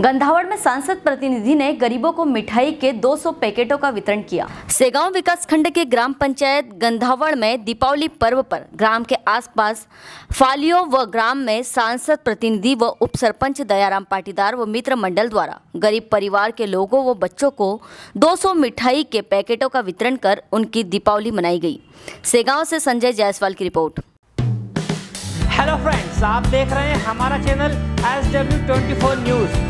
गंधावड़ में सांसद प्रतिनिधि ने गरीबों को मिठाई के 200 पैकेटों का वितरण किया। सेगांव विकास खंड के ग्राम पंचायत गंधावड़ में दीपावली पर्व पर ग्राम के आसपास फालियों व ग्राम में सांसद प्रतिनिधि व उप सरपंच दयाराम पाटीदार व मित्र मंडल द्वारा गरीब परिवार के लोगों व बच्चों को 200 मिठाई के पैकेटों का वितरण कर उनकी दीपावली मनाई गई। सेगांव से संजय जायसवाल की रिपोर्ट। हेलो फ्रेंड्स आप देख रहे हैं हमारा channel S W twenty four news